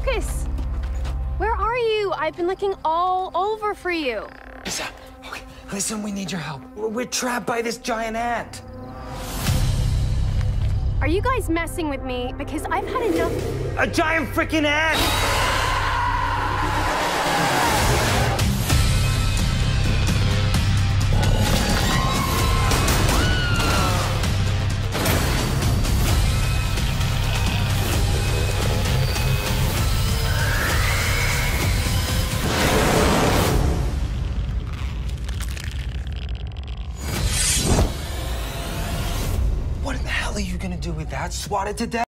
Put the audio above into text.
Lucas! Where are you? I've been looking all over for you. Lisa, okay, listen, we need your help. We're trapped by this giant ant. Are you guys messing with me? Because I've had enough. A giant freaking ant! Hell are you gonna do with that? Swat it to death?